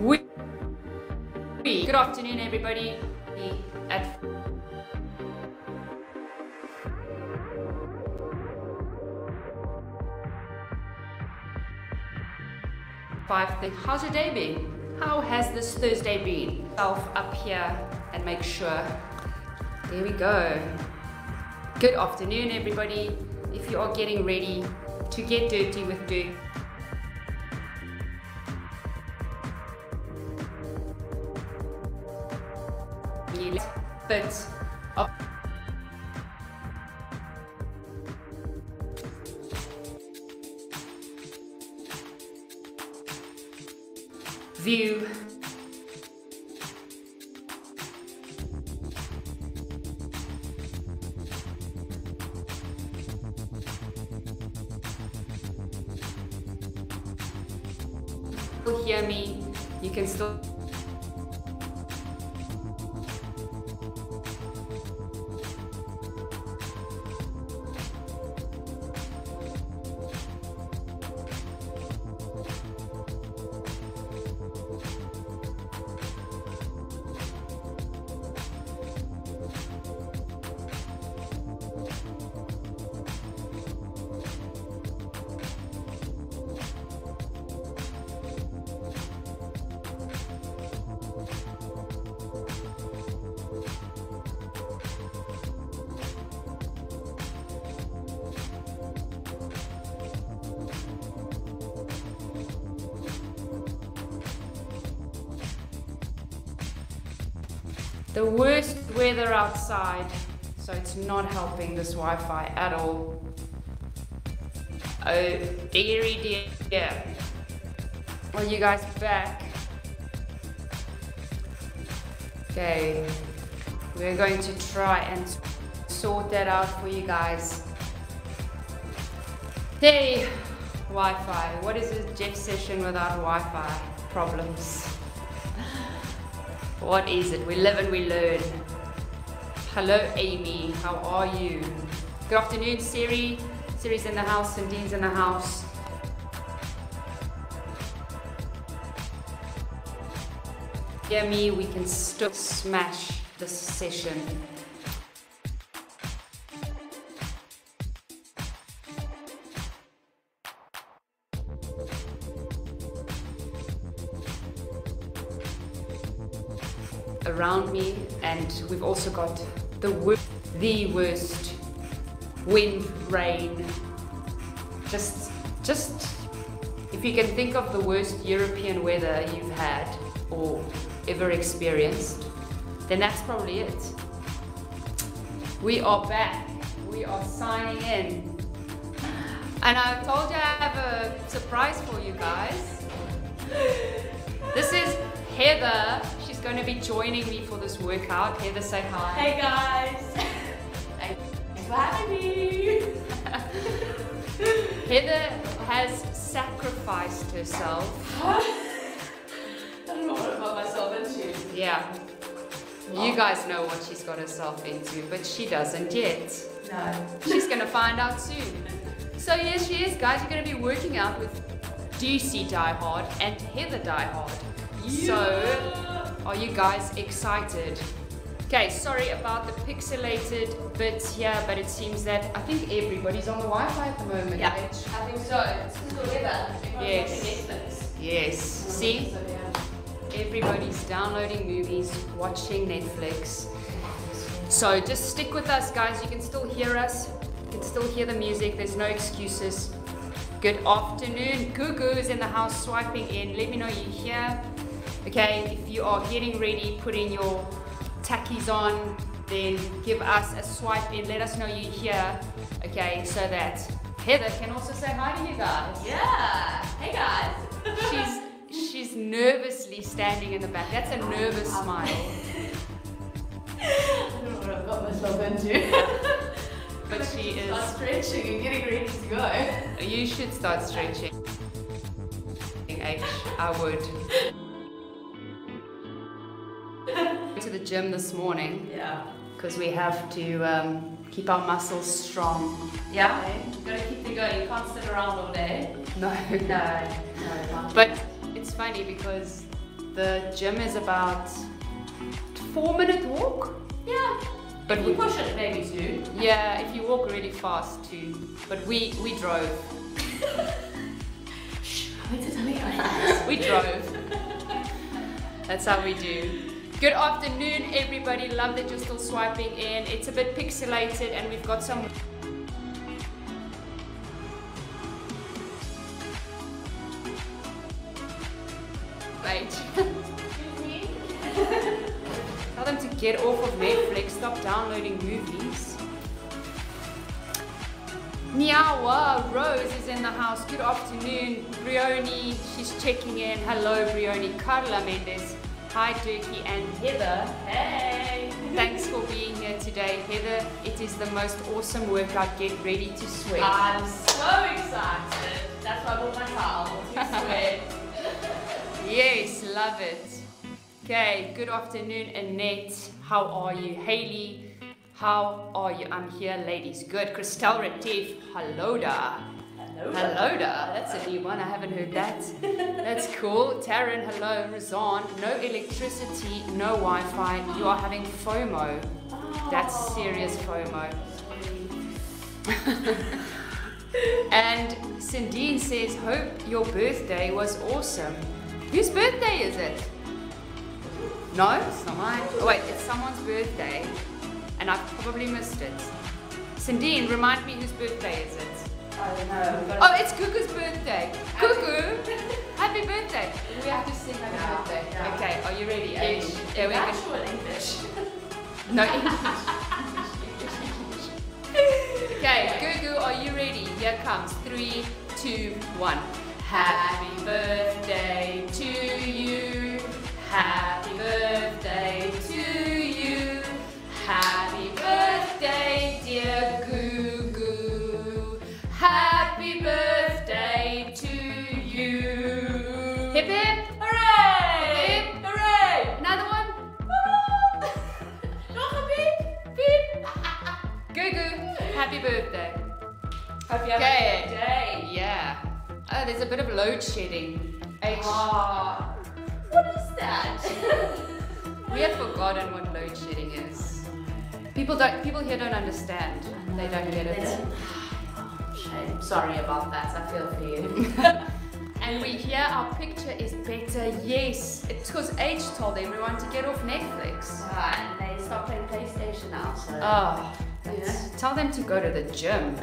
We, good afternoon, everybody. At five things. How's your day been? How has this Thursday been? Self up here and make sure. There we go. Good afternoon, everybody. If you are getting ready to get dirty with dirt, bit the worst weather outside, so it's not helping this Wi-Fi at all. Oh, dearie dear. Are you guys back? Okay, we're going to try and sort that out for you guys. Hey, Wi-Fi. What is a Jeff session without Wi-Fi? Problems. What is it? We live and we learn. Hello, Amy. How are you? Good afternoon, Siri. Siri's in the house and Dean's in the house. Hear me, we can still smash this session. Around me and we've also got the, wor the worst wind, rain, just, just if you can think of the worst European weather you've had or ever experienced, then that's probably it. We are back. We are signing in. And I told you I have a surprise for you guys. This is Heather going to be joining me for this workout. Heather, say hi. Hey guys. Thanks for having me. Heather has sacrificed herself. I don't know what got myself into. Yeah. You guys know what she's got herself into, but she doesn't yet. No. She's going to find out soon. So here she is, guys. You're going to be working out with DC Die Hard and Heather Die Hard. Yeah. So are you guys excited? Okay, sorry about the pixelated bits here, but it seems that I think everybody's on the Wi-Fi at the moment. Yeah, I think so. It's the weather. Yes. Yes. See? Everybody's downloading movies, watching Netflix. So just stick with us, guys. You can still hear us. You can still hear the music. There's no excuses. Good afternoon. Gugu is in the house swiping in. Let me know you're here. Okay, if you are getting ready, putting your tackies on, then give us a swipe in, let us know you're here, okay, so that Heather can also say hi to you guys. Yeah, hey guys. she's, she's nervously standing in the back. That's a nervous smile. I don't know what I've got myself into. but she is... Start stretching and getting ready to go. You should start stretching. H, I would to the gym this morning. Yeah. Because we have to um, keep our muscles strong. Yeah. You gotta keep them going. You can't sit around all day. No. No. No. But it's funny because The gym is about four minute walk. Yeah. But if we- you push it, maybe two. Yeah, if you walk really fast too. But we we drove. Wait to tell me about We drove. That's how we do. Good afternoon, everybody. Love that you're still swiping in. It's a bit pixelated, and we've got some. Wait. Tell them to get off of Netflix. Stop downloading movies. Meowa Rose is in the house. Good afternoon. Brioni, she's checking in. Hello, Brioni. Carla Mendes. Hi, Dirkie and Heather. Hey. Thanks for being here today, Heather. It is the most awesome workout. Get ready to sweat. I'm so excited. That's why I bought my towel. To sweat. Yes, love it. Okay, good afternoon, Annette. How are you? Haley, how are you? I'm here, ladies. Good. Christelle Retief, hello da. Hello. That's a new one. I haven't heard that. That's cool. Taryn, hello. Razan, no electricity, no Wi Fi. You are having FOMO. That's serious FOMO. And Cindine says, Hope your birthday was awesome. Whose birthday is it? No, it's not mine. Oh, wait, it's someone's birthday. And I've probably missed it. Cindine, remind me whose birthday is it? I don't know. Oh, it's Gugu's birthday. Cuckoo, happy birthday. We have to sing happy Yeah, birthday. yeah. Okay, are you ready? English. Ash? Yeah, we can. Actual English. No English. okay, Gugu, are you ready? Here comes three, two, one. Happy birthday to you. Happy birthday to you. Happy Hope you have Okay. a good day. Yeah. Oh, there's a bit of load shedding. H. Ah, what is that? We had forgotten what load shedding is. People don't. People here don't understand. They don't get it. Shame. Sorry about that. I feel for you. And we hear our picture is better. Yes, it's because H told everyone to get off Netflix. Ah, and they stop playing PlayStation now, so. Oh, that's- tell them to go to the gym.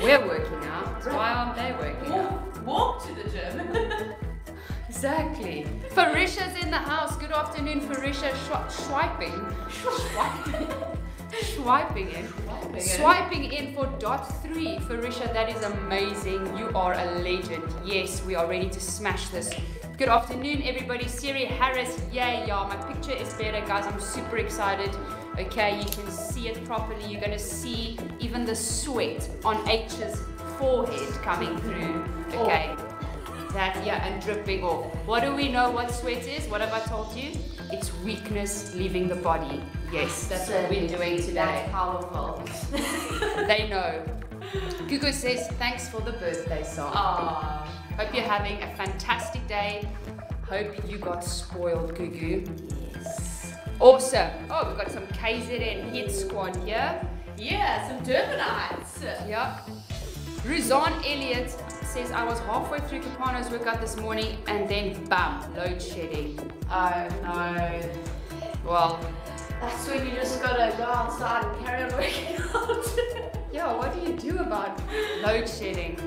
We're working out. Why aren't they working out? walk, walk to the gym. Exactly. Farisha's in the house. Good afternoon, Farisha. Swiping. Swiping. Swiping in. Swiping in. Swiping in for dot three. Farisha, that is amazing. You are a legend. Yes, we are ready to smash this. Good afternoon, everybody. Siri Harris. Yeah, yeah. My picture is better, guys. I'm super excited. Okay, you can see it properly. You're gonna see even the sweat on H's forehead coming through. Okay. That, yeah, and dripping off. What do we know what sweat is? What have I told you? It's weakness leaving the body. Yes, that's what we're doing today. That's powerful. They know. Gugu says, thanks for the birthday song. Ah, Hope you're having a fantastic day. Hope you got spoiled, Gugu. yes. Awesome. Oh, we've got some KZN hit squad here. Yeah, some Durbanites. Yep. Ruzan Elliott says, I was halfway through Capano's workout this morning and then bam, load shedding. Oh no. Well, That's when you just gotta go outside and carry on working out. yeah, what do you do about load shedding,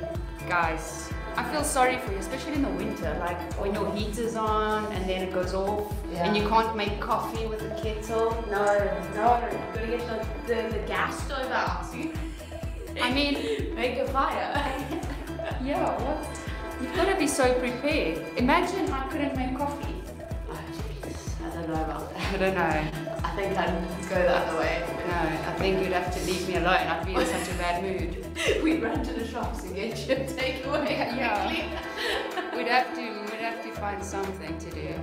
guys? I feel sorry for you, especially in the winter, like when your heater's on and then it goes off and you can't make coffee with the kettle. no, no, you gotta get the, the, the gas stove out. See I mean, Make a fire. yeah, what? You've got to be so prepared. Imagine I couldn't make coffee. Don't know about that. I don't know. I think I'd go the other way. No, I think you'd have to leave me alone. I'd be in such a bad mood. We'd run to the shops and get your takeaway Yeah. quickly. We'd have to, we'd have to find something to do.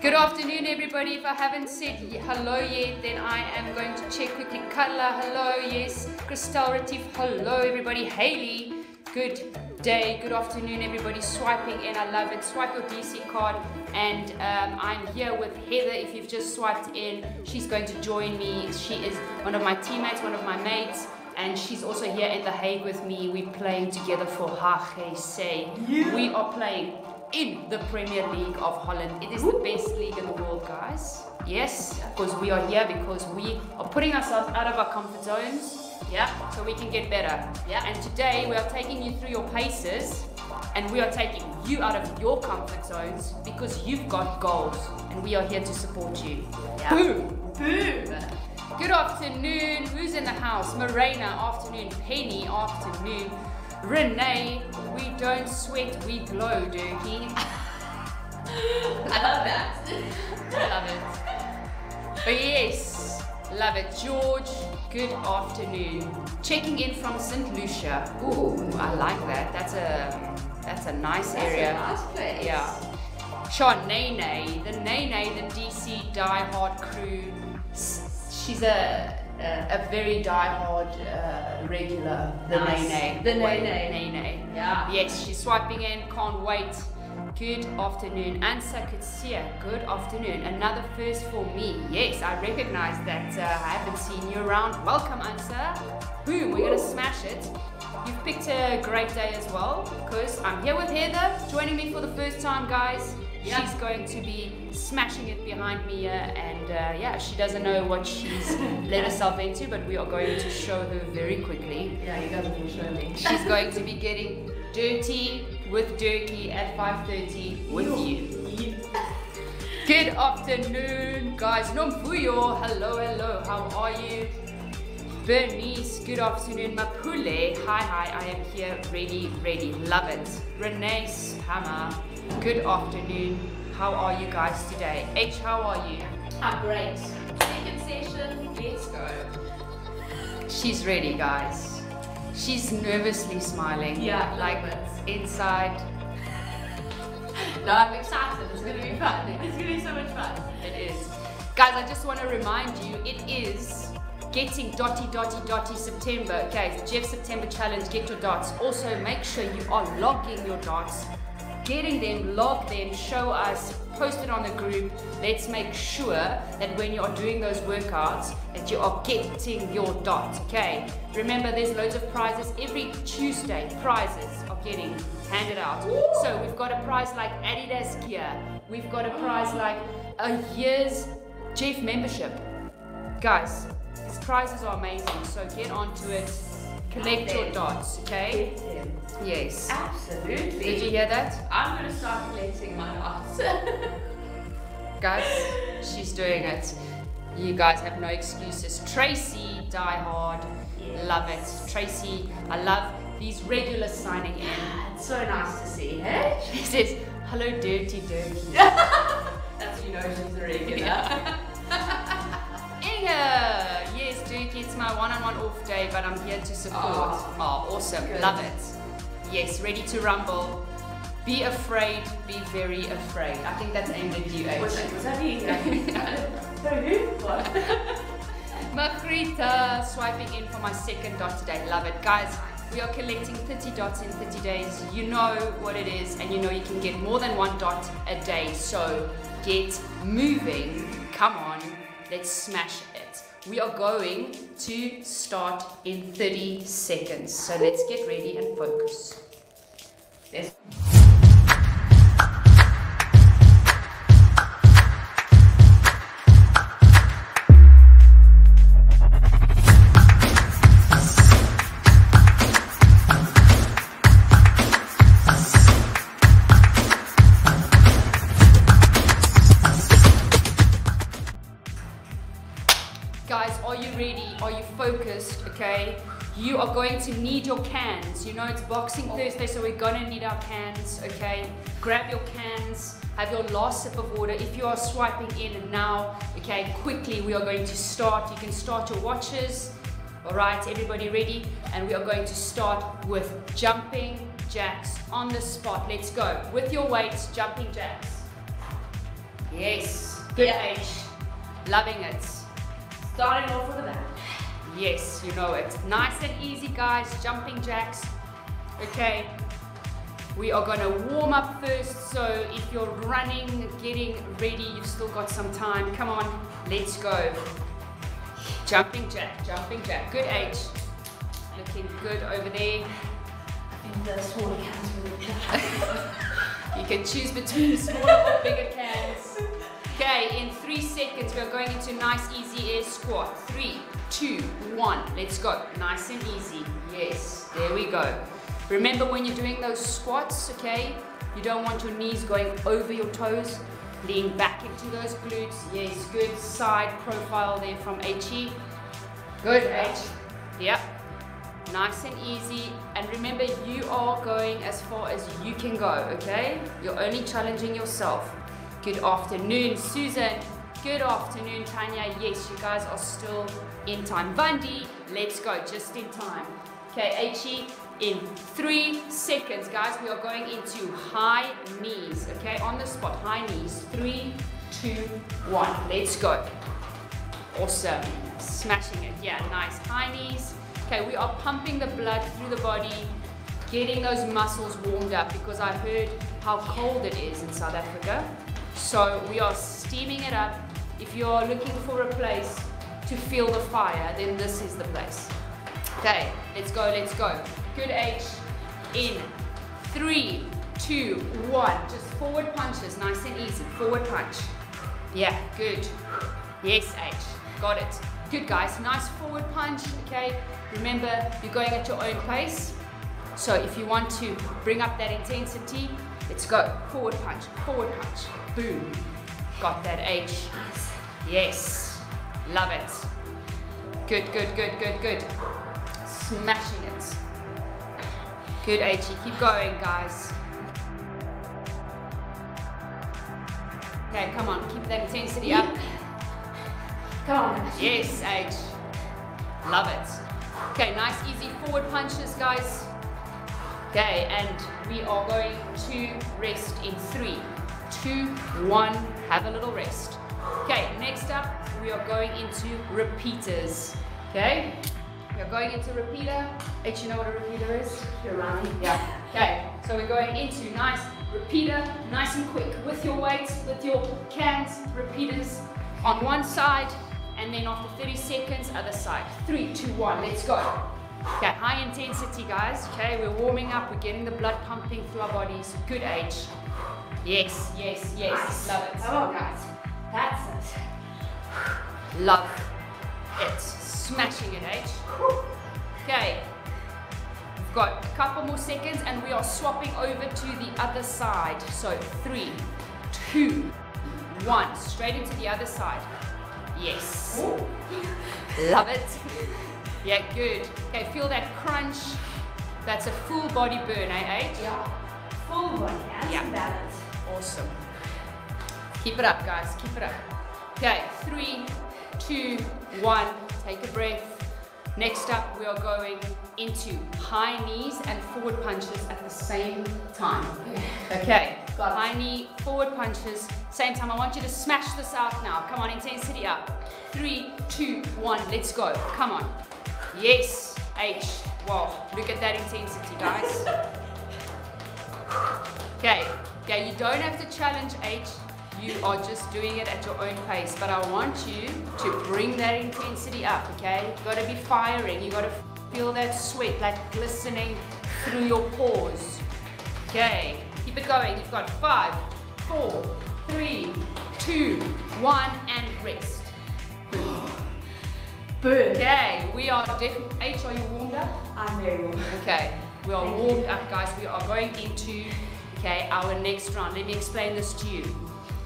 Good afternoon, everybody. If I haven't said hello yet, then I am going to check quickly. Katla, hello, yes. Christelle Retief, hello, everybody. Haley, Good day, good afternoon, everybody. Swiping in, I love it. Swipe your DC card, and um, I'm here with Heather. If you've just swiped in, she's going to join me. She is one of my teammates, one of my mates, and she's also here in The Hague with me. We're playing together for HGC. Yeah. We are playing in the Premier League of Holland. It is the best league in the world, guys. Yes, because we are here because we are putting ourselves out of our comfort zones. Yeah, so we can get better. Yeah, and today we are taking you through your paces and we are taking you out of your comfort zones because you've got goals and we are here to support you. Yeah. Boom! Boom. Good afternoon. Who's in the house? Morena, afternoon. Penny, afternoon. Renee, we don't sweat, we glow, Dirkie. I love that. I love it. But yes, love it. George, good afternoon. Checking in from St. Lucia. Ooh, I like that. That's a that's a nice That's area. a nice place. Yeah. Sean Nene, the Nene, the DC diehard crew. She's a a, a very diehard uh, regular. The Nice. Nene. The Nene. Nene. Yeah. Yes, she's swiping in. Can't wait. Good afternoon. Ansa Kutsia, good afternoon. Another first for me. Yes, I recognize that uh, I haven't seen you around. Welcome, Ansa. Boom, we're gonna smash it. You've picked a great day as well because I'm here with Heather joining me for the first time, guys. Yeah. She's going to be smashing it behind me, uh, and uh, yeah, she doesn't know what she's let herself into, but we are going to show her very quickly. Yeah, you guys are going to show me. She's going to be getting dirty with Dirkie at 5.30 with you. Good afternoon, guys. Nomfuyo, hello, hello. How are you? Bernice, good afternoon. Mapule, hi, hi. I am here, ready, ready. Love it. Renee Hammer, good afternoon. How are you guys today? H, how are you? I'm great. Second session, let's go. She's ready, guys. She's nervously smiling. Yeah, like inside. No, I'm excited. It's gonna be fun. It's gonna be so much fun. It is. Guys, I just want to remind you, it is getting dotty dotty dotty September. Okay, it's Jeff September Challenge, get your dots. Also, make sure you are logging your dots. Getting them, log them, show us, post it on the group. Let's make sure that when you are doing those workouts, that you are getting your dots. Okay. Remember, there's loads of prizes every Tuesday. Prizes getting handed out. So we've got a prize like Adidas gear. We've got a prize like a year's Jeff membership. Guys, these prizes are amazing. So get onto it. Collect your dots. Okay. Yes. Absolutely. Did you hear that? I'm gonna start collecting my dots. Guys, she's doing it. You guys have no excuses. Tracy, die hard. Yes. Love it. Tracy, I love these regulars signing in. it's so nice to see, hey? She says, hello, dirty, dirty. That's you know she's a regular. Yeah. Inga! Yes, Dirty, it's my one-on-one off day, but I'm here to support. Oh, Oh, awesome. good. Love it. Yes, ready to rumble. Be afraid, be very afraid. I think that's aimed at you, H. was that me? so who? What? Magrita swiping in for my second dot today. Love it. Guys, we are collecting 30 dots in 30 days. You know what it is, and you know you can get more than one dot a day. So get moving. Come on, let's smash it. We are going to start in 30 seconds. So let's get ready and focus. Yes. You are going to need your cans. You know it's Boxing oh. Thursday, so we're gonna need our cans. Okay. Grab your cans. Have your last sip of water. If you are swiping in now, okay, quickly we are going to start. You can start your watches. All right, everybody ready? And we are going to start with jumping jacks on the spot. Let's go. With your weights, jumping jacks. Yes. Good Yeah. Loving it. Starting off with the back. Yes, you know it. Nice and easy, guys. Jumping jacks. Okay. We are gonna warm up first, so if you're running, getting ready, you've still got some time. Come on, let's go. Jumping jack, jumping jack. Good H. Looking good over there. In the smaller cans You can choose between smaller or bigger cans. Okay, in three seconds, we're going into nice, easy air squat. Three, two, one. Let's go. Nice and easy. Yes, there we go. Remember when you're doing those squats, okay, you don't want your knees going over your toes. Lean back into those glutes. Yes, good side profile there from HE. Good, H. Yep. Nice and easy. And remember, you are going as far as you can go, okay? You're only challenging yourself. Good afternoon, Susan. Good afternoon, Tanya. Yes, you guys are still in time. Vandi, let's go, just in time. Okay, HE, in three seconds, guys, we are going into high knees, okay? On the spot, high knees. Three, two, one. Let's go. Awesome. Smashing it. Yeah, nice. High knees. Okay, we are pumping the blood through the body, getting those muscles warmed up because I heard how cold it is in South Africa. So we are steaming it up. If you're looking for a place to feel the fire, then this is the place. Okay, let's go, let's go. Good H. In. Three, two, one. Just forward punches, nice and easy. Forward punch. Yeah, good. Yes, H. Got it. Good, guys. Nice forward punch, okay? Remember, you're going at your own pace. So if you want to bring up that intensity, let's go. Forward punch, forward punch. Boom. Got that H. Yes. Love it. Good, good, good, good, good. Smashing it. Good, H. Keep going, guys. Okay, come on. Keep that intensity up. Come on. Yes, H. Love it. Okay, nice easy forward punches, guys. Okay, and we are going to rest in three, two, one. Have a little rest. Okay, next up, we are going into repeaters. Okay, we are going into repeater. H, you know what a repeater is? You're running. Yeah. Okay, so we're going into nice repeater, nice and quick with your weights, with your cans, repeaters on one side, and then after 30 seconds, other side. Three, two, one, let's go. Okay, high intensity, guys. Okay, we're warming up, we're getting the blood pumping through our bodies. Good H. Yes, yes, yes. Nice. Love it. Come on, guys. That's it. Love it. Smashing it, H. Okay. We've got a couple more seconds and we are swapping over to the other side. So three, two, one. Straight into the other side. Yes. Love it. Yeah, good. Okay, feel that crunch. That's a full body burn, eh, H? Yeah. Full body and Yeah. balance. Awesome. Keep it up, guys. Keep it up. Okay, three, two, one. Take a breath. Next up, we are going into high knees and forward punches at the same time. Okay, Got it. high knee, forward punches, same time. I want you to smash this out now. Come on, intensity up. Three, two, one. Let's go. Come on. Yes, H. Wow, look at that intensity, guys. Okay, okay, you don't have to challenge H. You are just doing it at your own pace. But I want you to bring that intensity up, okay? You gotta be firing. You gotta feel that sweat, like glistening through your pores. Okay, keep it going. You've got five, four, three, two, one, and rest. Burn. Okay, we are definitely. H, are you warmed up? I'm very warm. Okay, we are warmed up, guys. We are going into okay our next round. Let me explain this to you.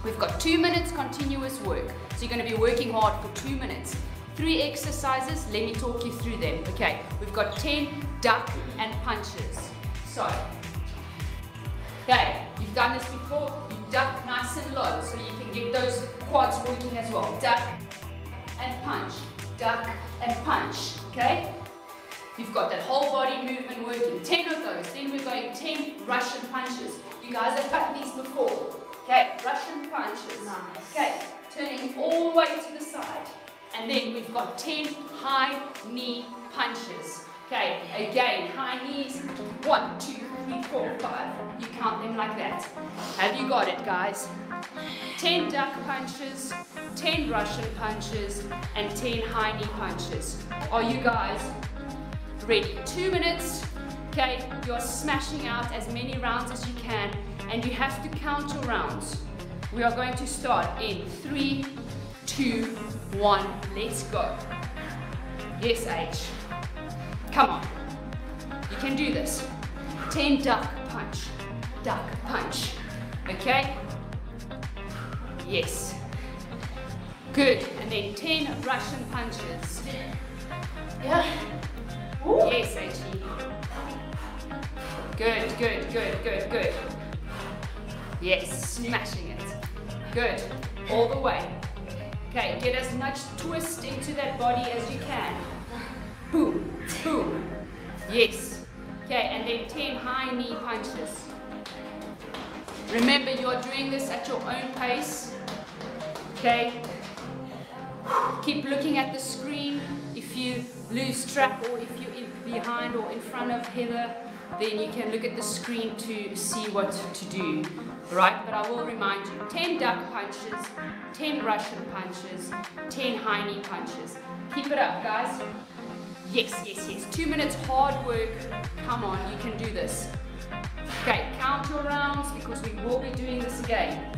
We've got two minutes continuous work, so you're going to be working hard for two minutes. Three exercises. Let me talk you through them. Okay, we've got ten duck and punches. So, okay, you've done this before. You duck nice and low, so you can get those quads working as well. Duck and punch. Duck and punch. Okay. You've got that whole body movement working. 10 of those. Then we're going 10 Russian punches. You guys have done these before. Okay, Russian punches. Nice. Okay, turning all the way to the side. And then we've got 10 high knee punches. Okay, again, high knees. One, two, three, four, five. You count them like that. Have you got it, guys? 10 duck punches, 10 Russian punches, and 10 high knee punches. Are you guys ready? Two minutes. Okay, you're smashing out as many rounds as you can, and you have to count your rounds. We are going to start in three, two, one. Let's go. Yes, H. Come on. You can do this. 10 duck punch, duck punch. Okay? Yes. Good. And then 10 Russian punches. Yeah. Yes, H. Good, good, good, good, good. Yes, smashing it. Good. All the way. Okay, get as much twist into that body as you can. Boom, boom. Yes. Okay, and then 10 high knee punches. Remember, you're doing this at your own pace. Okay? Keep looking at the screen. If you lose track or if you're in behind or in front of Heather, then you can look at the screen to see what to do. Right? But I will remind you 10 duck punches, 10 Russian punches, 10 high knee punches. Keep it up, guys. Yes, yes, yes. Two minutes hard work. Come on, you can do this. Okay, count your rounds because we will be doing this again.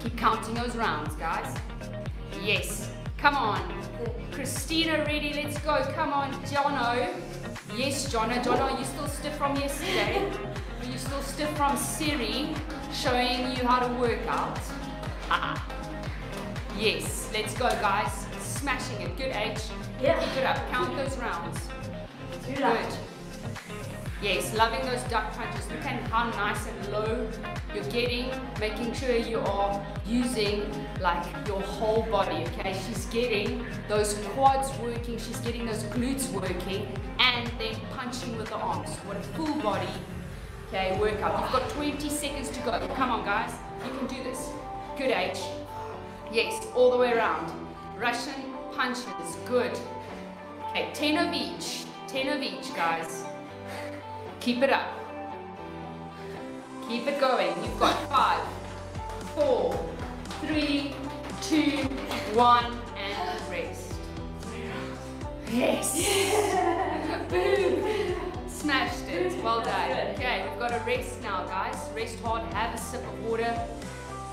Keep counting those rounds, guys. Yes. Come on. Christina, ready? Let's go. Come on, Jono. Yes, Jono. Jono, are you still stiff from yesterday? Are you still stiff from Siri showing you how to work out? Ah. Yes. Let's go, guys. Smashing it. Good H. Yeah. Keep it up. Count those rounds. Do Good. that. Yes, loving those duck punches. Look at how nice and low you're getting, making sure you are using like your whole body, okay? She's getting those quads working, she's getting those glutes working, and then punching with the arms. What a full body, okay, workout. You've got 20 seconds to go. Come on, guys. You can do this. Good H. Yes, all the way around. Russian punches. Good. Okay, 10 of each. 10 of each, guys. Keep it up. Keep it going. You've got five, four, three, two, one, and rest. Yes. Boom. Smashed it. Well done. Okay, we've got to rest now, guys. Rest hard. Have a sip of water.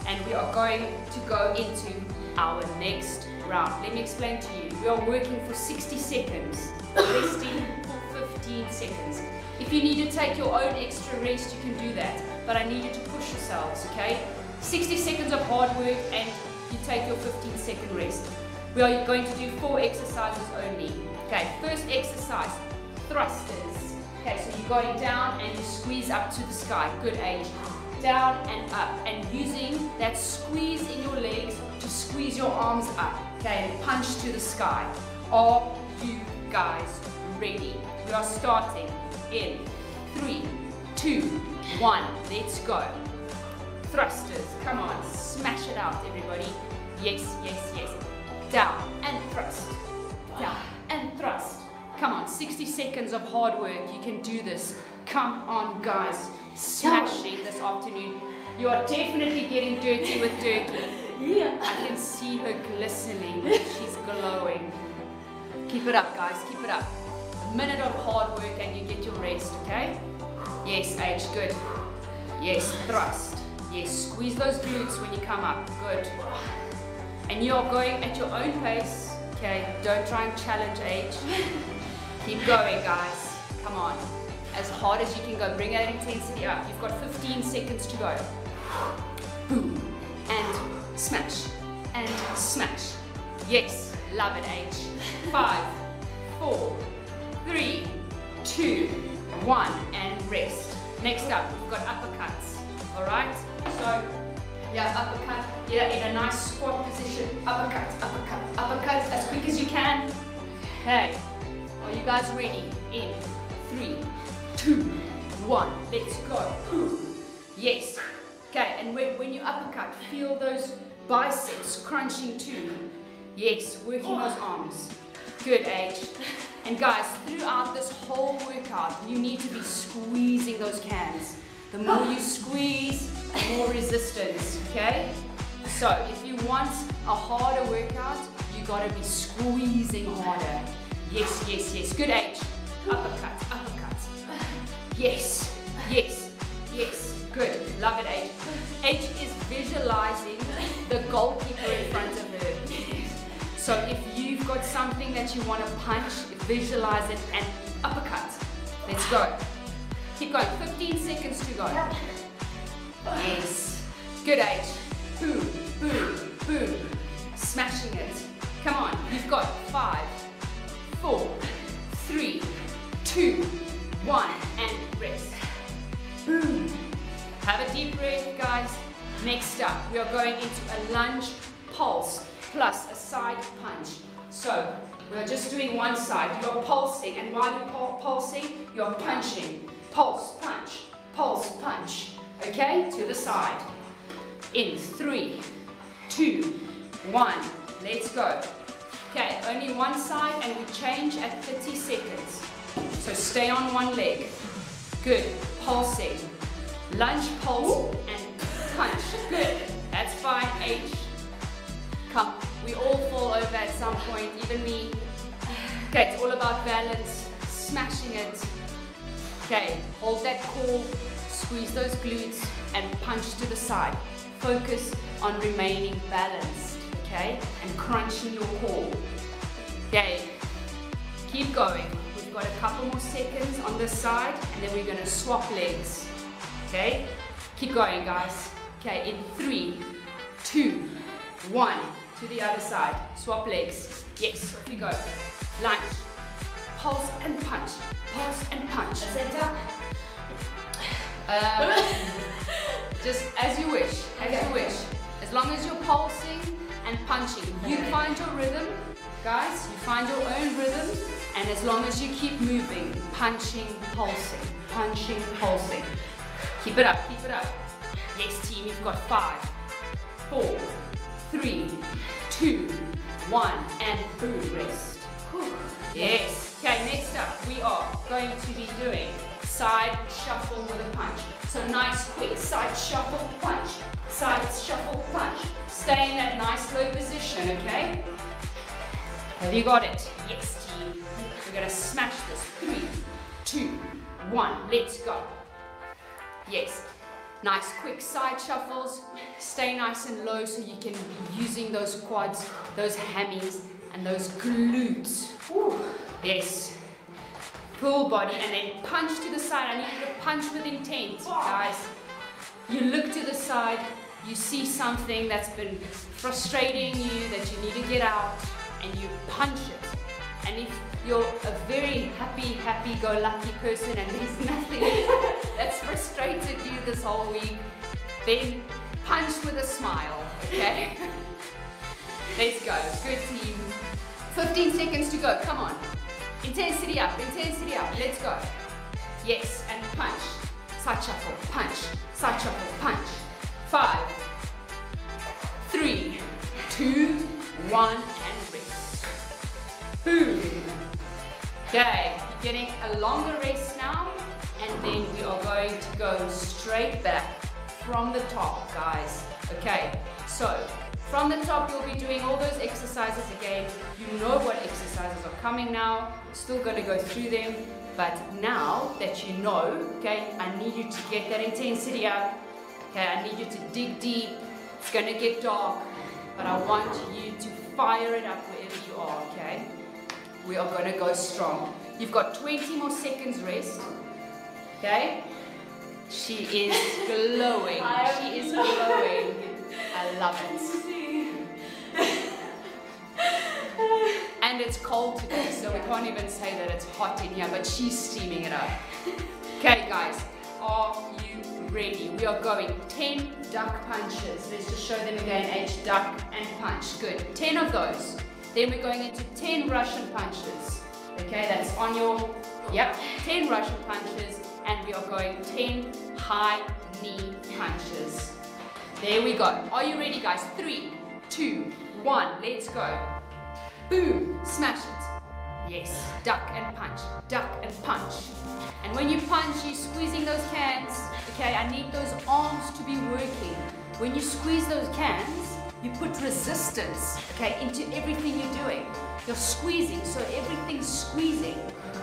And we are going to go into our next round. Let me explain to you. We are working for 60 seconds, resting for 15 seconds. If you need to take your own extra rest, you can do that. But I need you to push yourselves, okay? 60 seconds of hard work and you take your 15 second rest. We are going to do four exercises only. Okay, first exercise, thrusters. Okay, so you're going down and you squeeze up to the sky. Good H. Down and up. And using that squeeze in your legs to squeeze your arms up. Punch to the sky. Are you guys ready? We are starting in three, two, one. Let's go. Thrusters, come on, smash it out, everybody. Yes, yes, yes. Down and thrust. Down and thrust. Come on, 60 seconds of hard work. You can do this. Come on, guys. Smashing this afternoon. You are definitely getting dirty with Dirty. Yeah. I can see her glistening. She's glowing. Keep it up, guys. Keep it up. A minute of hard work and you get your rest, okay? Yes, H, good. Yes, thrust. Yes, squeeze those glutes when you come up. Good. And you are going at your own pace. Okay, don't try and challenge H. Keep going, guys. Come on. As hard as you can go. Bring that intensity up. You've got 15 seconds to go. Boom. And smash. And smash. Yes. Love it, H. Five, four, three, two, one, and rest. Next up, we've got uppercuts. Alright? So, yeah, uppercut. Yeah, in a nice squat position. Uppercut, uppercut, uppercut as quick as you can. Okay. Are you guys ready? In three, two, one. Let's go. Yes. Okay, and when, when you uppercut, feel those biceps crunching too. Yes, working those oh. arms. Good, H. And guys, throughout this whole workout, you need to be squeezing those cans. The more you squeeze, the more resistance, okay? So if you want a harder workout, you gotta be squeezing harder. Yes, yes, yes. Good H. Uppercut, uppercut. Yes, yes, yes. Good. Love it, H. H you want to punch, visualize it and uppercut. Let's go. Keep going. 15 seconds to go. Yes. Good H. Boom, boom, boom. Smashing it. Come on. You've got five, four, three, two, one, and rest. Boom. Have a deep breath, guys. Next up, we are going into a lunge pulse plus a side punch. So we're just doing one side. You're pulsing, and while you're pulsing, you're punching. Pulse, punch, pulse, punch. Okay, to the side. In three, two, one. Let's go. Okay, only one side, and we change at 30 seconds. So stay on one leg. Good. Pulsing. Lunge, pulse, and punch. Good. That's fine. H. Come. We all fall over at some point, even me. Okay, it's all about balance, smashing it. Okay, hold that core, squeeze those glutes, and punch to the side. Focus on remaining balanced, okay? And crunching your core. Okay, keep going. We've got a couple more seconds on this side, and then we're gonna swap legs. Okay, keep going, guys. Okay, in three, two, one to the other side. Swap legs. Yes, we go. Lunge. Pulse and punch. Pulse and punch. Center. Um, just as you wish. As okay. you wish. As long as you're pulsing and punching. You find your rhythm, guys. You find your own rhythm. And as long as you keep moving, punching, pulsing, punching, pulsing. Keep it up, keep it up. Yes, team, you've got five, four, three, two, one, and boom, rest. Yes. Okay, next up, we are going to be doing side shuffle with a punch. So nice, quick side shuffle, punch. Side shuffle, punch. Stay in that nice low position, okay? Have you got it? Yes, team. We're gonna smash this. Three, two, one, let's go. Yes. Nice quick side shuffles. Stay nice and low so you can be using those quads, those hammies, and those glutes. Ooh. Yes. Full body and then punch to the side. I need you to punch with intent, guys. You look to the side, you see something that's been frustrating you, that you need to get out, and you punch it. And if you're a very happy, happy-go-lucky person and there's nothing that's frustrated you this whole week, then punch with a smile, okay? Let's go. Good team. 15 seconds to go. Come on. Intensity up, intensity up. Let's go. Yes, and punch. Side shuffle, punch. Side shuffle, punch. Five, three, two, one, Okay, getting a longer rest now, and then we are going to go straight back from the top, guys. Okay, so from the top, you'll be doing all those exercises again. You know what exercises are coming now. Still going to go through them. But now that you know, okay, I need you to get that intensity up. Okay, I need you to dig deep. It's going to get dark, but I want you to fire it up wherever you are, okay? We are going to go strong. You've got 20 more seconds rest. Okay? She is glowing. She is glowing. I love it. And it's cold today, so we can't even say that it's hot in here, but she's steaming it up. Okay, guys, are you ready? We are going 10 duck punches. Let's just show them again. H, duck, and punch. Good. 10 of those. Then we're going into 10 Russian punches. Okay, that's on your, yep, 10 Russian punches. And we are going 10 high knee punches. There we go. Are you ready, guys? Three, two, one, let's go. Boom, smash it. Yes, duck and punch, duck and punch. And when you punch, you're squeezing those cans. Okay, I need those arms to be working. When you squeeze those cans, you put resistance, okay, into everything you're doing. You're squeezing, so everything's squeezing.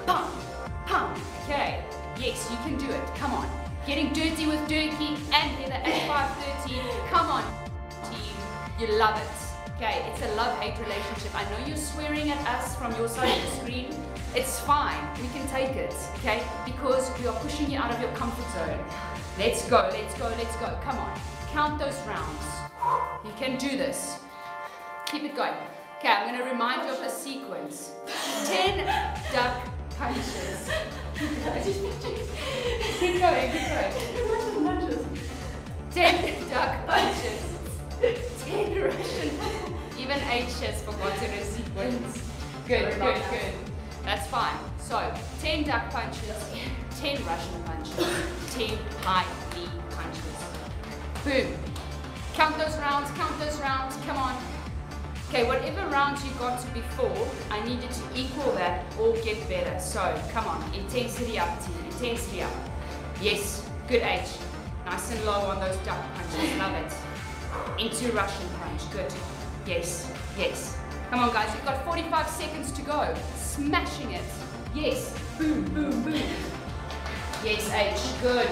Pump, pump, okay. Yes, you can do it. Come on. Getting dirty with Dirkie and Heather at 5.30. Come on, team. You love it. Okay, it's a love-hate relationship. I know you're swearing at us from your side of the screen. It's fine, we can take it, okay? Because we are pushing you out of your comfort zone. Let's go, let's go, let's go. Come on, count those rounds. You can do this. Keep it going. Okay, I'm gonna remind you of the sequence. 10 duck punches. keep going, keep going. 10 duck punches. 10 Russian punches. even H has forgotten a sequence. Good, good, good. That's fine. So, 10 duck punches, 10 Russian punches, 10 high knee punches. Boom. Count those rounds, count those rounds, come on. Okay, whatever rounds you got to before, I need you to equal that or get better. So, come on, intensity up, team, intensity up. Yes, good H. Nice and low on those duck punches, love it. Into Russian punch, good. Yes, yes. Come on guys, you've got 45 seconds to go. Smashing it. Yes, boom, boom, boom. Yes, H, good.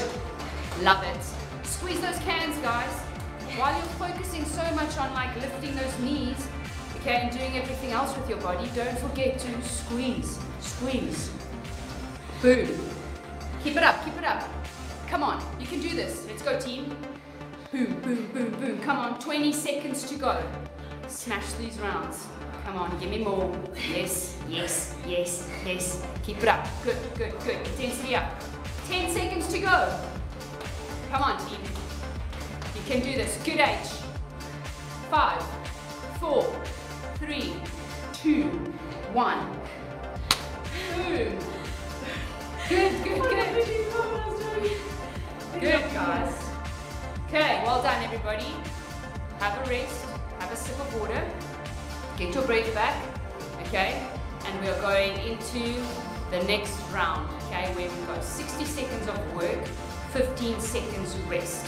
Love it. Squeeze those cans, guys. While you're focusing so much on like lifting those knees, okay, and doing everything else with your body, don't forget to squeeze, squeeze. Boom. Keep it up, keep it up. Come on, you can do this. Let's go, team. Boom, boom, boom, boom. Come on, 20 seconds to go. Smash these rounds. Come on, give me more. Yes, yes, yes, yes. Keep it up. Good, good, good. Intensity up. 10 seconds to go. Come on, team. You can do this. Good H. Five, four, three, two, one. Boom. Good, good, good. Good, guys. Okay, well done, everybody. Have a rest have a sip of water, get your breath back, okay? And we are going into the next round, okay? Where we've got 60 seconds of work, 15 seconds rest.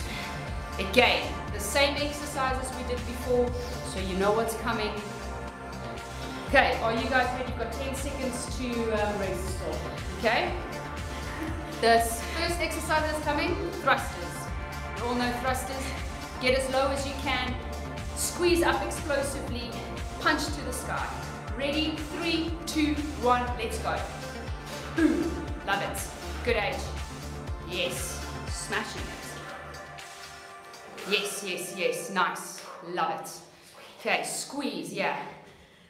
Again, the same exercises we did before, so you know what's coming. Okay, are you guys ready? You've got 10 seconds to um, rest, okay? The first exercise that's coming, thrusters. You all know thrusters. Get as low as you can, Squeeze up explosively, punch to the sky. Ready, three, two, one, let's go. Boom, love it. Good H. Yes, smashing it. Yes, yes, yes, nice, love it. Okay, squeeze, yeah.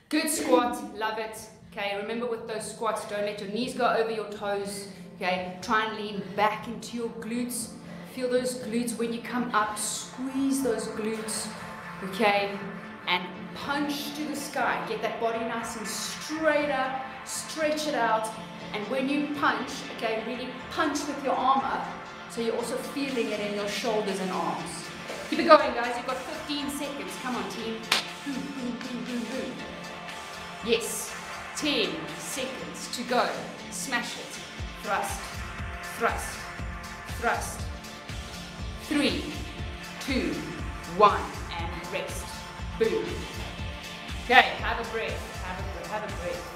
Good squat, love it. Okay, remember with those squats, don't let your knees go over your toes. Okay, try and lean back into your glutes. Feel those glutes when you come up, squeeze those glutes okay? And punch to the sky. Get that body nice and straight up, stretch it out. And when you punch, okay, really punch with your arm up. So you're also feeling it in your shoulders and arms. Keep it going, guys. You've got 15 seconds. Come on, team. Boom, boom, boom, boom, boom. Yes. 10 seconds to go. Smash it. Thrust, thrust, thrust. Three, two, one and rest. Boom. Okay, have a breath. Have a breath.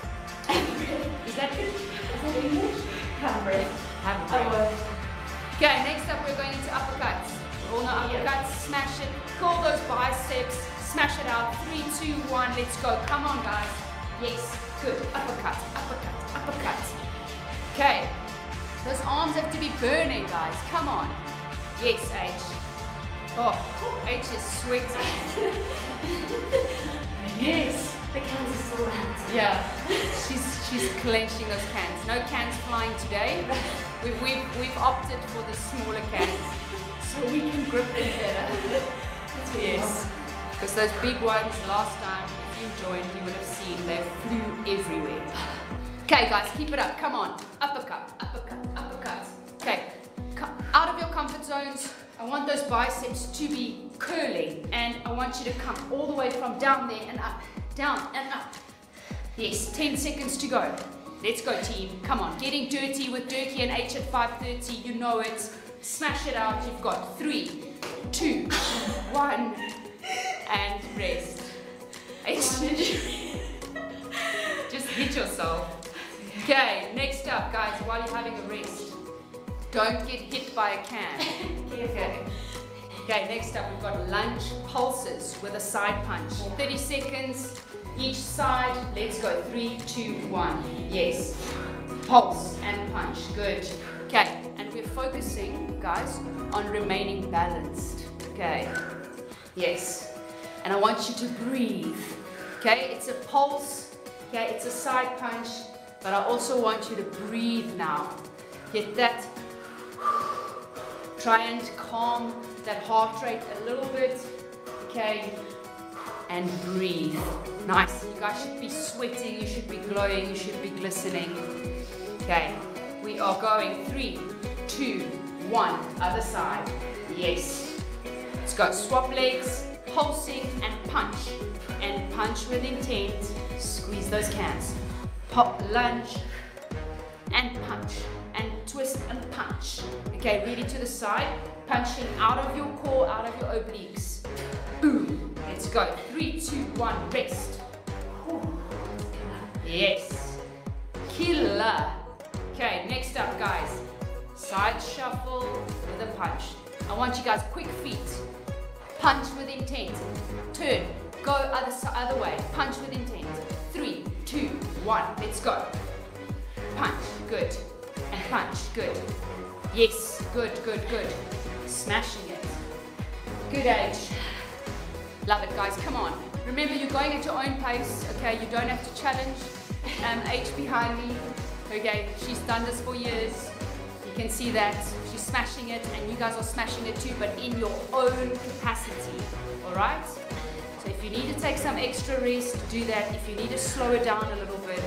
Have a breath. Is that good? Is that English? Have a breath. Have a breath. Okay, next up we're going into uppercuts. All know uppercuts. Smash it. Call those biceps. Smash it out. Three, two, one. Let's go. Come on, guys. Yes. Good. Uppercut. Uppercut. Uppercut. Okay. Those arms have to be burning, guys. Come on. Yes, H. Oh, H is sweating. yes. The cans are still out. Yeah. She's she's clenching those cans. No cans flying today. We've, we've, we've opted for the smaller cans so we can grip them better. yes. Because those big ones last time, if you joined, you would have seen they flew everywhere. Okay guys, keep it up. Come on. Uppercut, uppercut, uppercut. Okay. Out of your comfort zones, I want those biceps to be curling and I want you to come all the way from down there and up, down and up. Yes, 10 seconds to go. Let's go team. Come on, getting dirty with Dirkie and H at 5.30. You know it. Smash it out. You've got three, two, one, and rest. Just hit yourself. Okay, next up guys, while you're having a rest, don't get hit by a can. Okay. Okay, next up we've got lunge pulses with a side punch. 30 seconds each side. Let's go. Three, two, one. Yes. Pulse and punch. Good. Focusing, guys, on remaining balanced. Okay. Yes. And I want you to breathe. Okay, it's a pulse. Okay, it's a side punch. But I also want you to breathe now. Get that. Try and calm that heart rate a little bit. Okay. And breathe. Nice. You guys should be sweating. You should be glowing. You should be glistening. Okay. We are going three, two, one. Other side. Yes. Let's go. Swap legs, pulsing and punch. And punch with intent. Squeeze those cans. Pop, lunge, and punch. And twist and punch. Okay, really to the side punching out of your core, out of your obliques. Boom. Let's go. Three, two, one, rest. Yes. Killer. Okay, next up, guys. Side shuffle with a punch. I want you guys quick feet. Punch with intent. Turn. Go other other way. Punch with intent. Three, two, one. Let's go. Punch. Good. And punch. Good. Yes. Good, good, good smashing it. Good H. Love it, guys. Come on. Remember, you're going at your own pace, okay? You don't have to challenge um, H behind me, okay? She's done this for years. You can see that. She's smashing it, and you guys are smashing it too, but in your own capacity, all right? So if you need to take some extra rest, do that. If you need to slow it down a little bit,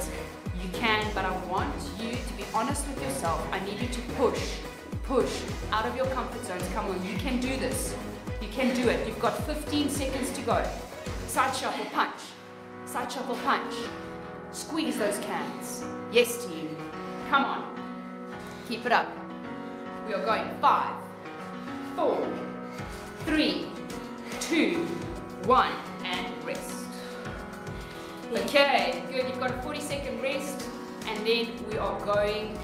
you can, but I want you to be honest with yourself. I need you to push push out of your comfort zones. Come on, you can do this. You can do it. You've got 15 seconds to go. Side shuffle punch. Side shuffle punch. Squeeze those cans. Yes, team. Come on. Keep it up. Are going five, four, three, two, one, and rest. Okay, good. You've got a 40 second rest, and then we are going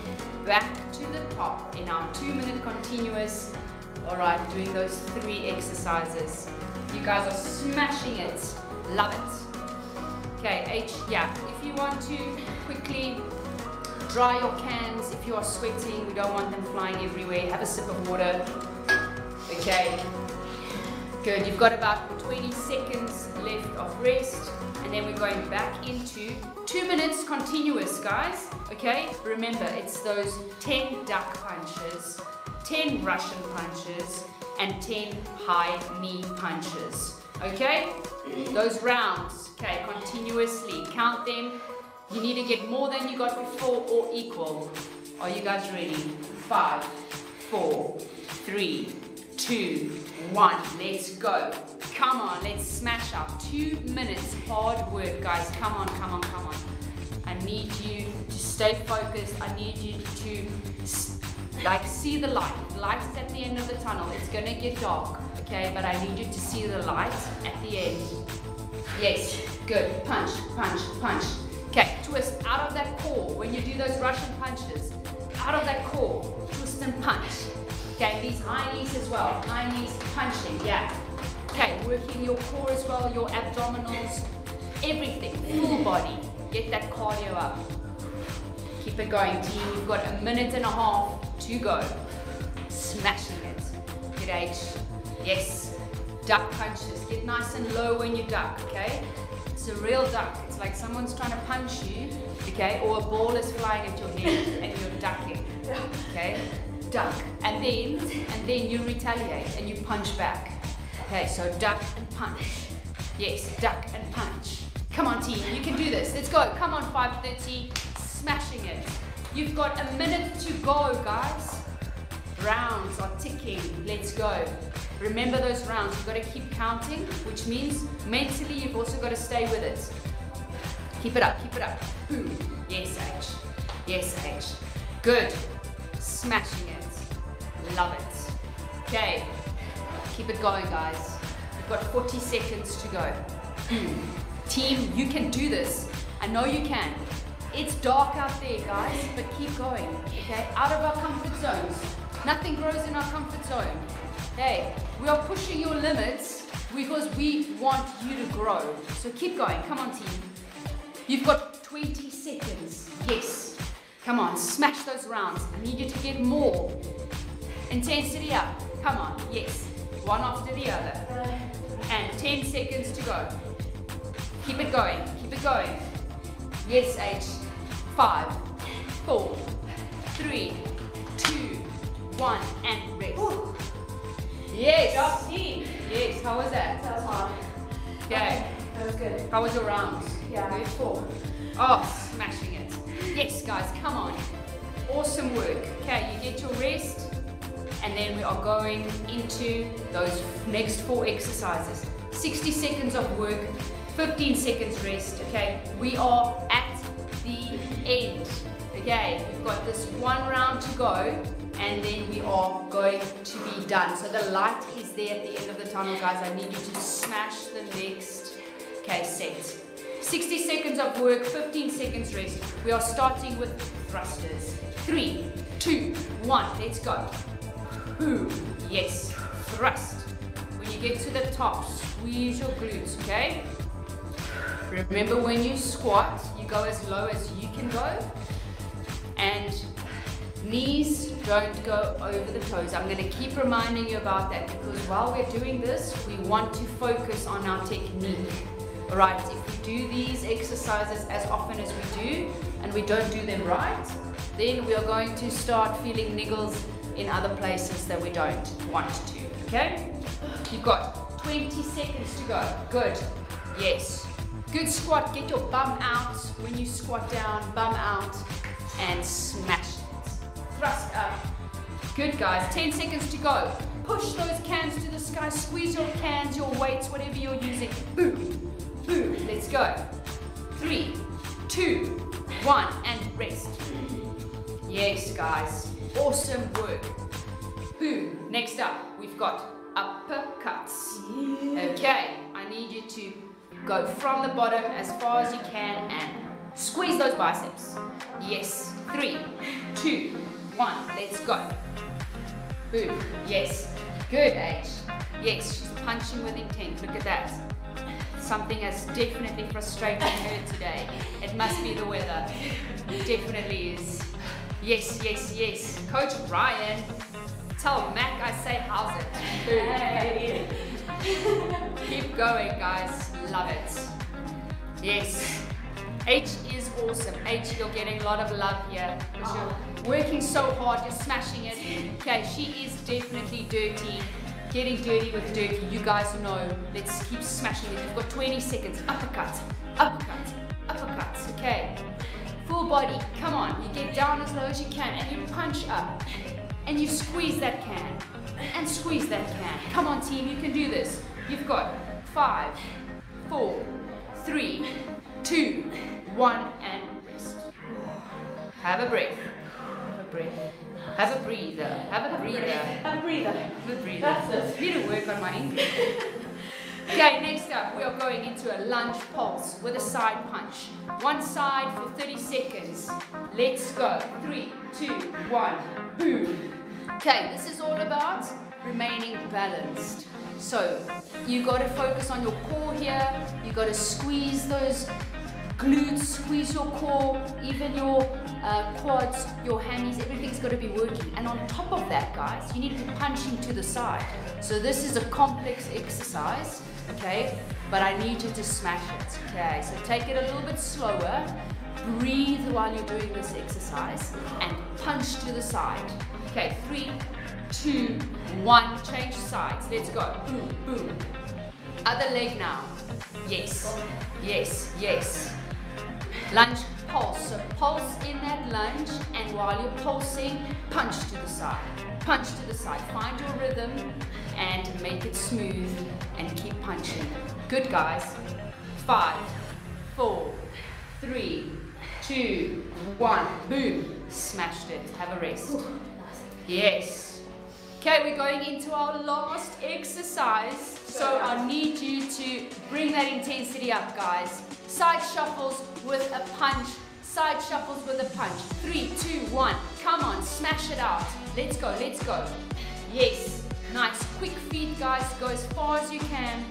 back to the top in our two minute continuous. All right, doing those three exercises. You guys are smashing it. Love it. Okay, H, yeah, if you want to quickly dry your cans, if you are sweating, we don't want them flying everywhere, have a sip of water. Okay, good. You've got about 20 seconds left of rest and then we're going back into two minutes continuous, guys. Okay, remember it's those 10 duck punches, 10 Russian punches, and 10 high knee punches. Okay, those rounds, okay, continuously. Count them. You need to get more than you got before or equal. Are you guys ready? Five, four, three, two, one. Let's go. Come on, let's smash up. Two minutes, hard work, guys. Come on, come on, come on. I need you to stay focused. I need you to like see the light. The light is at the end of the tunnel. It's gonna get dark, okay? But I need you to see the light at the end. Yes, good. Punch, punch, punch. Okay, twist out of that core. When you do those Russian punches, out of that core, twist and punch. Okay, these high knees as well. High knees punching, yeah. Okay, working your core as well, your abdominals, everything, full body. Get that cardio up. Keep it going, team. You've got a minute and a half to go. Smashing it. Good H. Yes. Duck punches. Get nice and low when you duck, okay? It's a real duck. It's like someone's trying to punch you, okay? Or a ball is flying at your head and you're ducking, okay? Duck. And then, and then you retaliate and you punch back. Okay, so duck and punch. Yes, duck and punch. Come on team, you can do this. Let's go. Come on 530, smashing it. You've got a minute to go, guys. Rounds are ticking. Let's go. Remember those rounds. You've got to keep counting, which means mentally you've also got to stay with it. Keep it up, keep it up. Boom. Yes, H. Yes, H. Good. Smashing it. Love it. Okay. Keep it going, guys. You've got 40 seconds to go. Team, you can do this. I know you can. It's dark out there, guys, but keep going, okay? Out of our comfort zones. Nothing grows in our comfort zone. Hey, we are pushing your limits because we want you to grow. So keep going. Come on, team. You've got 20 seconds. Yes. Come on, smash those rounds. I need you to get more. Intensity up. Come on. Yes. One after the other. And 10 seconds to go. Keep it going. Keep it going. Yes, H. Five, four, three, two, one, and rest. Yes. Job team. Yes. How was that? That was hard. Okay. That was good. How was your rounds? Yeah. Good. Four. Oh, smashing it. Yes, guys. Come on. Awesome work. Okay, you get your rest, and then we are going into those next four exercises. 60 seconds of work, 15 seconds rest. Okay, we are at the end. Okay, we've got this one round to go, and then we are going to be done. So the light is there at the end of the tunnel, guys. I need you to smash the next. Okay, set. 60 seconds of work, 15 seconds rest. We are starting with thrusters. Three, two, one, let's go. Yes, thrust. When you get to the top, squeeze your glutes, okay? Remember when you squat, you go as low as you can go. And knees don't go over the toes. I'm going to keep reminding you about that because while we're doing this, we want to focus on our technique. Alright, if we do these exercises as often as we do and we don't do them right, then we are going to start feeling niggles in other places that we don't want to. Okay? You've got 20 seconds to go. Good. Yes. Good squat. Get your bum out when you squat down, bum out, and smash. Good, guys. 10 seconds to go. Push those cans to the sky. Squeeze your cans, your weights, whatever you're using. Boom. Boom. Let's go. Three, two, one, and rest. Yes, guys. Awesome work. Boom. Next up, we've got uppercuts. Okay, I need you to go from the bottom as far as you can and squeeze those biceps. Yes. Three, two, one. Let's go. Boom. Yes. Good, H. Yes, she's punching with intent. Look at that. Something has definitely frustrated her today. It must be the weather. It definitely is. Yes, yes, yes. Coach Ryan, tell Mac I say how's it. Boom. Keep going, guys. Love it. Yes. H is awesome. H, you're getting a lot of love here you're working so hard, you're smashing it. Okay, she is definitely dirty. Getting dirty with dirty. You guys know. Let's keep smashing it. You've got 20 seconds. Uppercut, uppercut, uppercut. Okay. Full body. Come on. You get down as low as you can and you punch up. And you squeeze that can. And squeeze that can. Come on, team. You can do this. You've got five, four, three, two, one, and rest. Have a breath. Have a breath. Have a breather. Have a breather. Have a breather. Have a breather. That's it. Need to work on my English. Okay, next up, we are going into a lunge pulse with a side punch. One side for 30 seconds. Let's go. Three, two, one, boom. Okay, this is all about remaining balanced. So, you got to focus on your core here. You got to squeeze those glutes, squeeze your core, even your uh, quads, your hammies, everything's got to be working. And on top of that, guys, you need to be punching to the side. So this is a complex exercise, okay? But I need you to smash it, okay? So take it a little bit slower. Breathe while you're doing this exercise and punch to the side. Okay, three, two, one. Change sides. Let's go. Boom, boom. Other leg now. Yes, yes, yes. Lunge pulse. So pulse in that lunge, and while you're pulsing, punch to the side. Punch to the side. Find your rhythm and make it smooth and keep punching. Good, guys. Five, four, three, two, one. Boom. Smashed it. Have a rest. Yes. Okay, we're going into our last exercise. So I need you to bring that intensity up, guys. Side shuffles with a punch. Side shuffles with a punch. Three, two, one. Come on, smash it out. Let's go, let's go. Yes. Nice. Quick feet, guys. Go as far as you can.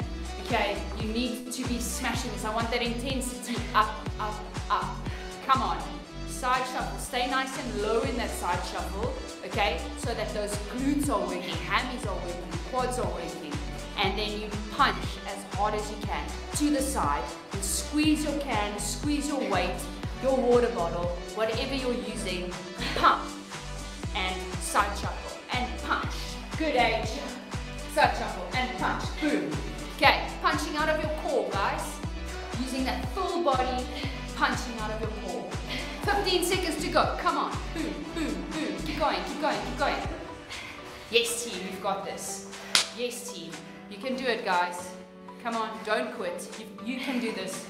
Okay, you need to be smashing this. I want that intensity up, up, up. Come on. Side shuffle. Stay nice and low in that side shuffle, okay? So that those glutes are working, hammies are working, quads are working. And then you punch hard as you can to the side. And squeeze your can, squeeze your weight, your water bottle, whatever you're using. Pump and side shuffle and punch. Good H. Side shuffle and punch. Boom. Okay, punching out of your core, guys. Using that full body, punching out of your core. 15 seconds to go. Come on. Boom, boom, boom. Keep going, keep going, keep going. Yes, team, you've got this. Yes, team. You can do it, guys. Come on, don't quit. You, you can do this.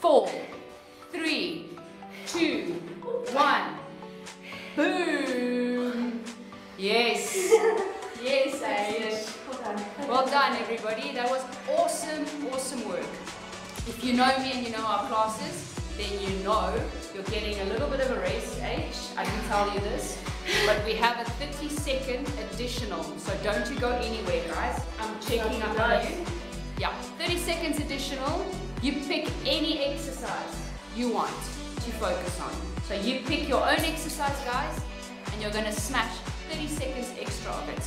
Four, three, two, one. Boom. Yes. Yes, Ash. Well done, everybody. That was awesome, awesome work. If you know me and you know our classes, then you know you're getting a little bit of a H. I didn't tell you this. But we have a 30 second additional, so don't you go anywhere, guys. I'm checking up on you. Yeah, 30 seconds additional. You pick any exercise you want to focus on. So you pick your own exercise, guys, and you're gonna smash 30 seconds extra of it,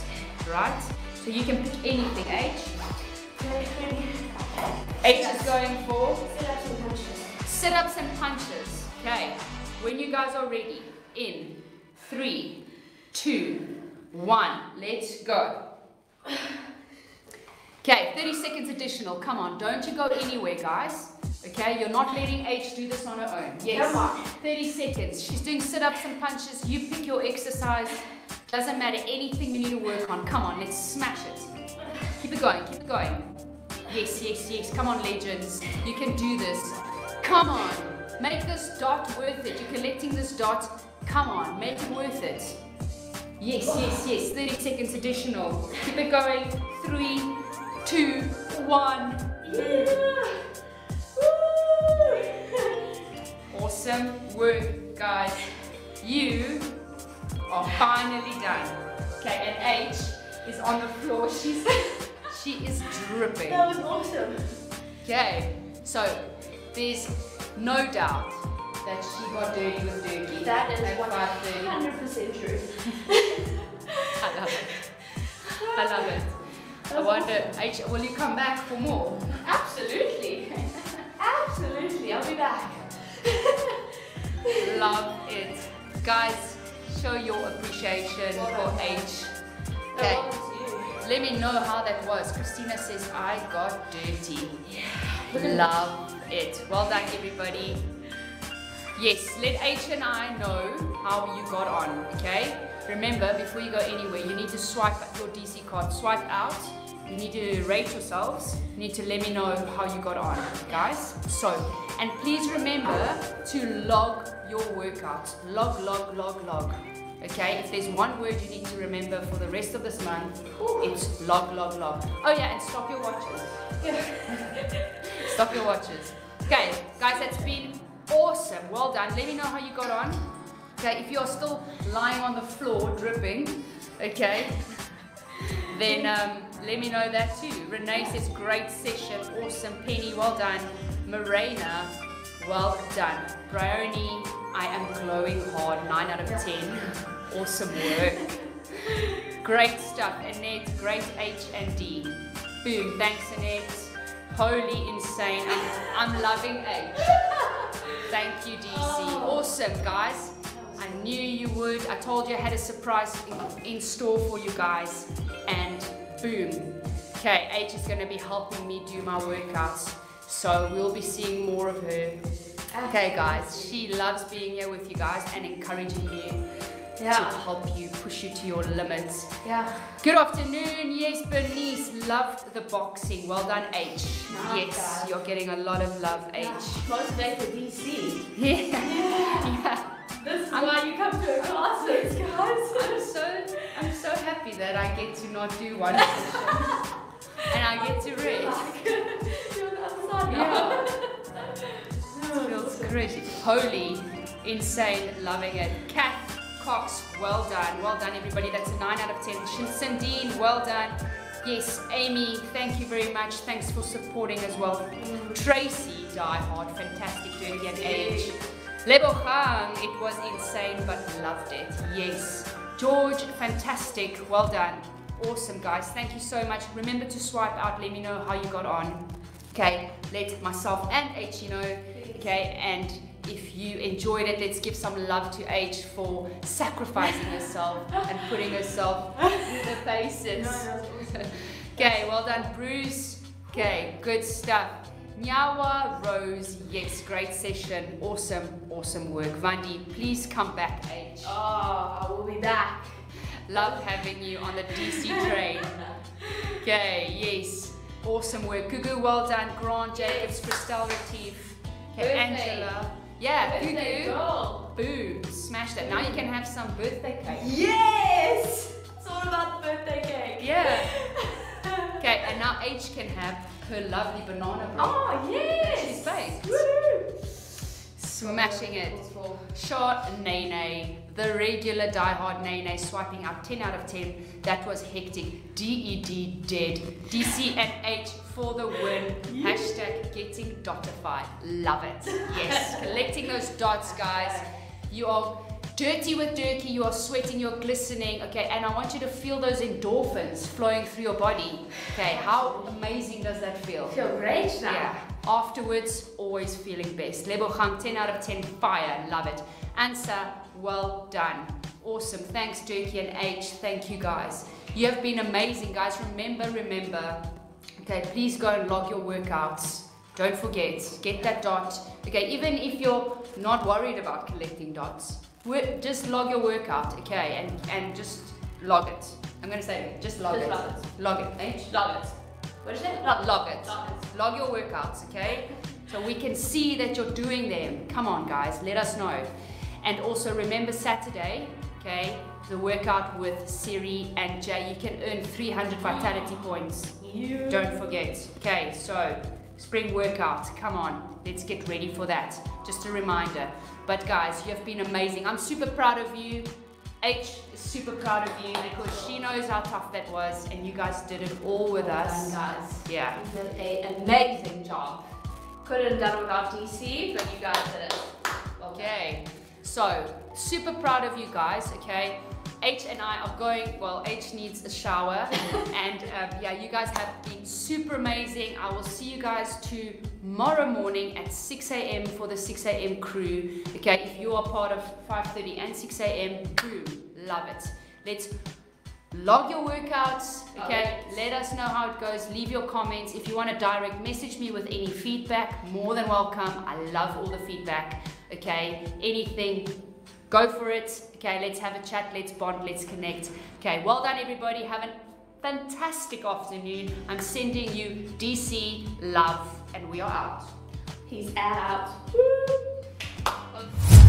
right? So you can pick anything, H. H is going for Sit-ups and punches. sit-ups and punches. Okay, when you guys are ready, in three, two, one, let's go. Okay, 30 seconds additional. Come on, don't you go anywhere, guys. Okay, you're not letting H do this on her own. Yes. Come on. 30 seconds. She's doing sit-ups and punches. You pick your exercise. Doesn't matter anything you need to work on. Come on, let's smash it. Keep it going, keep it going. Yes, yes, yes. Come on, legends. You can do this. Come on. Make this dot worth it. You're collecting this dot. Come on, make it worth it. Yes, yes, yes. 30 seconds additional. Keep it going. Three, two, one. Yeah. Awesome work, guys. You are finally done. Okay, and H is on the floor. She's she is dripping. That was awesome. Okay, so there's no doubt that she got dirty with Dirkie. That is at 5:30. 100% true. I love it. I love it. I wonder, H, will you come back for more? Absolutely. Absolutely. I'll be back. Love it. Guys, show your appreciation for H. Okay, That was you. let me know how that was. Christina says, I got dirty. At Love it. Well done, everybody. Yes, let H and I know how you got on, okay? Remember, before you go anywhere, you need to swipe your DC card. Swipe out. You need to rate yourselves. You need to let me know how you got on, guys. So, and please remember to log your workouts. Log, log, log, log. Okay, if there's one word you need to remember for the rest of this month, it's log, log, log. Oh yeah, and stop your watches. Stop your watches. Okay, guys, that's been awesome. Well done. Let me know how you got on. Okay, if you're still lying on the floor dripping, okay, then um, let me know that too. Renee says great session, awesome. Penny, well done. Morena, well done. Bryony, I am glowing hard. Nine out of ten. Awesome work. Great stuff, Annette. Great H and D. Boom. Thanks, Annette. Holy insane. I'm, I'm loving H. Thank you, DC. Awesome, guys. I knew you would. I told you I had a surprise in, in store for you guys. And boom. Okay, H is going to be helping me do my workouts. So we'll be seeing more of her. Okay, guys. She loves being here with you guys and encouraging you. Yeah. to help you push you to your limits. Yeah. Good afternoon. Yes, Bernice loved the boxing. Well done, H. Nice, yes, guys. you're getting a lot of love, H. Motivate for DC. Yeah. yeah. This is why you come to a classes, guys. I'm so I'm so happy that I get to not do one session and I get to rest. You're the other side Yeah. now. It feels crazy. Holy, insane, loving it. Kat Cox, well done. Well done, everybody. That's a 9 out of 10. Shinson Dean, well done. Yes, Amy, thank you very much. Thanks for supporting as well. Mm. Tracy, die hard, fantastic doing at age. Lebo Khang, it was insane but loved it. Yes. George, fantastic. Well done. Awesome, guys. Thank you so much. Remember to swipe out. Let me know how you got on. Okay, let myself and H you know. Okay, and if you enjoyed it, let's give some love to H for sacrificing herself and putting herself in the faces. Okay, well done, Bruce. Okay, good stuff. Nyawa Rose, yes, great session. Awesome, awesome work. Vandi, please come back, H. Oh, I will be back. Love having you on the DC train. Okay, yes. Awesome work. Gugu, well done. Grant Jacobs, Christelle Retief. Okay, Angela. Yeah, Birthday Gugu. girl. Boom. Smash that. Now you can have some birthday cake. Yes! It's all about the birthday cake. Yeah. Okay, and now H can have her lovely banana bread. Oh, yes! She's baked. Woo! Smashing it. Shot Nene, the regular diehard Nene, swiping out 10 out of 10. That was hectic. DED dead. DC and H for the win. Hashtag getting dotified. Love it. Yes, collecting those dots, guys. You are dirty with Dirkie, you are sweating, you're glistening. Okay, and I want you to feel those endorphins flowing through your body. Okay, how amazing does that feel? Feel great now. Yeah. Afterwards, always feeling best. Lebochang, 10 out of 10, fire, love it. Answer, well done. Awesome. Thanks, Dirkie and H. Thank you, guys. You have been amazing, guys. Remember, remember. Okay, please go and log your workouts. Don't forget, get that dot. Okay, even if you're not worried about collecting dots, just log your workout, okay, and, and just log it. I'm gonna say just log Just it. log it. Log it, H. Love it. What is it? Log, log it. Log it. Log your workouts, okay? So we can see that you're doing them. Come on, guys, let us know. And also remember Saturday, okay? The workout with Siri and Jay. You can earn 300 vitality points. You. Don't forget. Okay, so spring workout. Come on, let's get ready for that. Just a reminder. But guys, you have been amazing. I'm super proud of you. H is super proud of you because she knows how tough that was, and you guys did it all with Well us. done, guys. Yeah. You did an amazing job. Couldn't have done it without DC, but you guys did it. Well. Okay, so super proud of you guys. Okay, H and I are going. Well, H needs a shower, and um, yeah, you guys have been super amazing. I will see you guys tomorrow morning at 6 a.m. for the 6 a.m. crew. Okay, if you are part of 5:30 and 6 a.m. crew, love it. Let's log your workouts okay let us know how it goes leave your comments if you want to direct message me with any feedback more than welcome i love all the feedback okay anything Go for it. Okay, let's have a chat, let's bond, let's connect. Okay, well done everybody. Have a fantastic afternoon. I'm sending you DC love and we are out. Peace out. Woo.